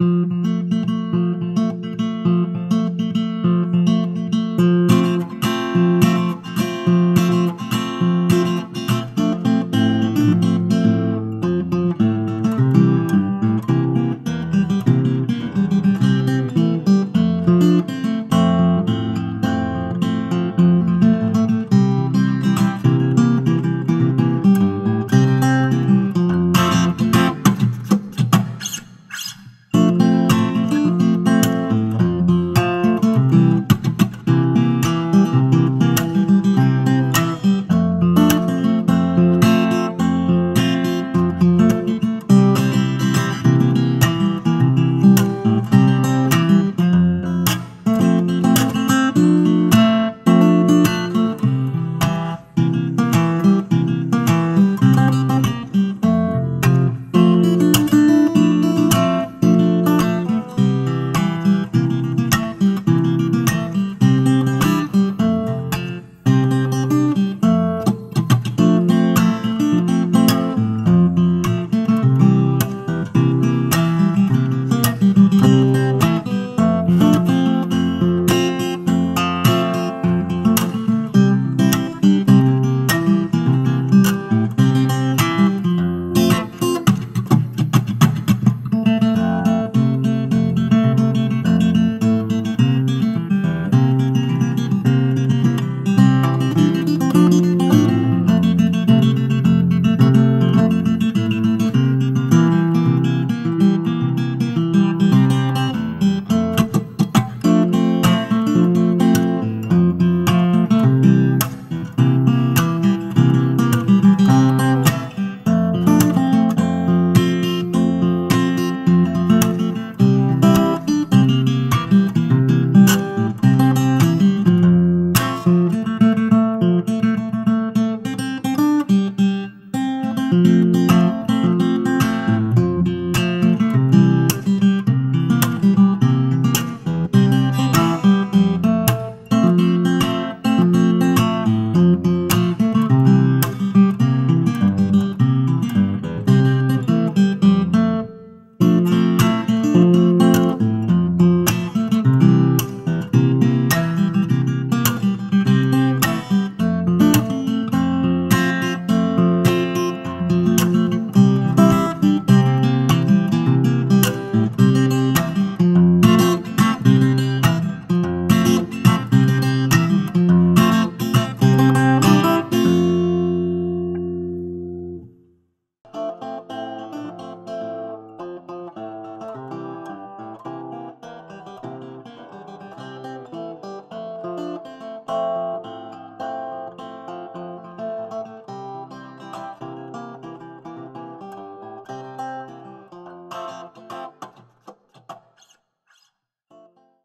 you